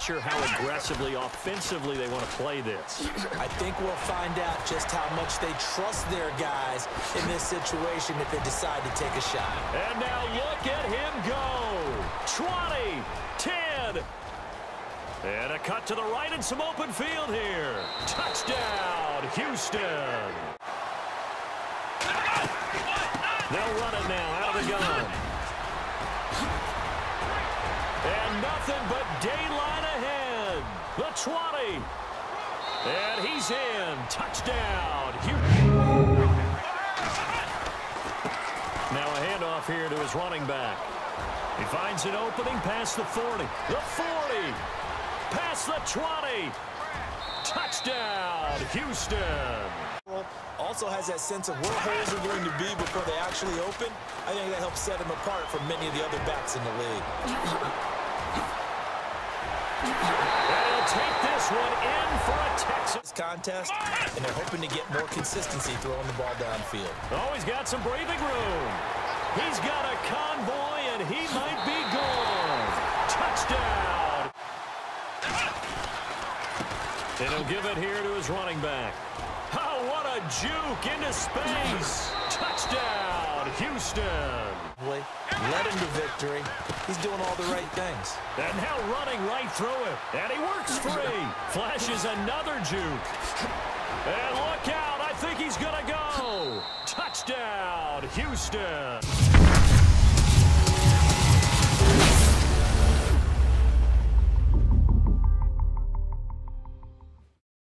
sure how aggressively, offensively they want to play this. I think we'll find out just how much they trust their guys in this situation if they decide to take a shot. And now look at him go. 20, 10. And a cut to the right and some open field here. Touchdown, Houston. They'll run it now out of the gun. And nothing but daylight 20. And he's in. Touchdown. Now a handoff here to his running back. He finds an opening past the 40. The 40. Past the 20. Touchdown, Houston. Also has that sense of where holes are going to be before they actually open. I think that helps set him apart from many of the other backs in the league. one in for a Texas contest, and they're hoping to get more consistency throwing the ball downfield. Oh, he's got some breathing room. He's got a convoy, and he might be gone. Touchdown. And he'll give it here to his running back. Oh, what a juke into space. Touchdown, Houston. Led him to victory. He's doing all the right things. And now running right through it. And he works free. Flashes another juke. And look out. I think he's going to go. Touchdown, Houston.